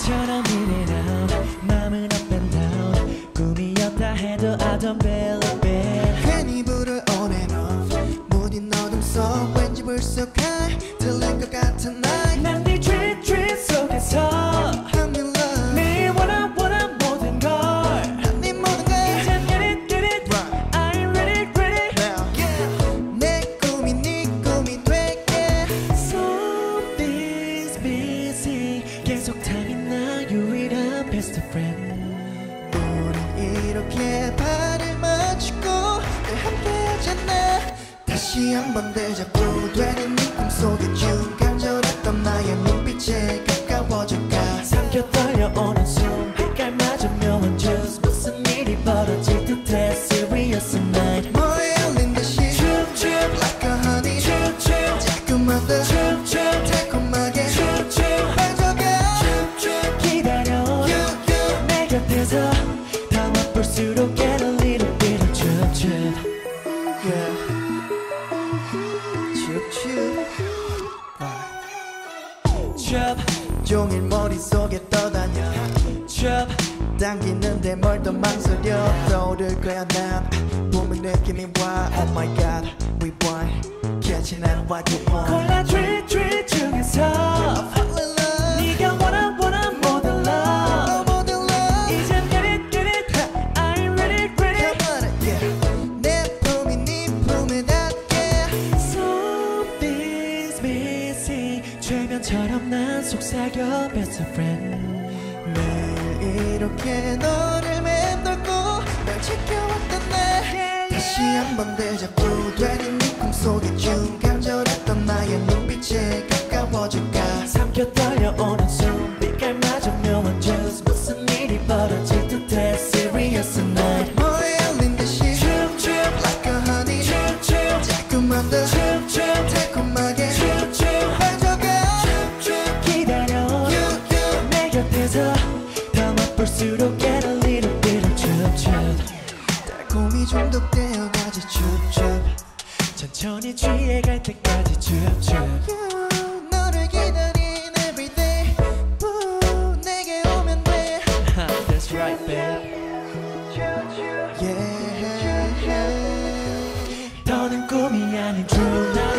별처럼 in and out 마음은 up and down 꿈이었다 해도 I don't believe it 괜히 부를 on and off 무딘 어둠 속 왠지 불쑥한 들릴 것 같은 night 난네 drip drip 속에서 best friend 우린 이렇게 발을 맞추고 늘 함께하잖아. 다시 한번 데자부 되는 네 꿈속에 쭉 간절했던 나의 눈빛에 더 아플수록 get a little bit of 춤춤 yeah 춥춥 춤 종일 머릿속에 떠다녀 춤 당기는데 뭘 더 망설여 떠오를 거야 난 보면 느낌이 와 Oh my god we blind catching on what you want 골라 트윗 트윗 중에서 최면처럼 난 속삭여 best friend 매일 이렇게 너를 맴돌고 널 지켜왔던 날. 다시 한번 데자부 되는 네 꿈속에 쭉 간절했던 나의 눈빛에 가까워질까. 삼켜 떨려오는 숨 빛깔 맞으면 just 무슨 일이 벌어질 더 아플수록 get a little bit of 춤춤 달콤히 중독되어 가지 춥춥 천천히 취해갈 때까지 You 너를 기다린 everyday Boo 내게 오면 돼 That's right babe Yeah 더는 꿈이 아닌 true 나